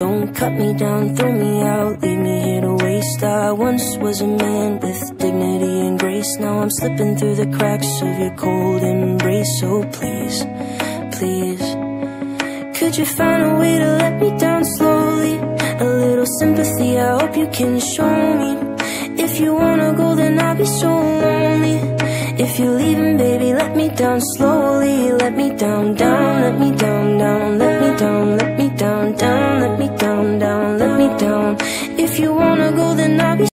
Don't cut me down, throw me out, leave me here to waste. I once was a man with dignity and grace. Now I'm slipping through the cracks of your cold embrace. So please, please Could you find a way to let me down slowly? A little sympathy, I hope you can show me. If you wanna go then I'll be so lonely. If you're leaving baby, let me down slowly If you wanna go, then I'll be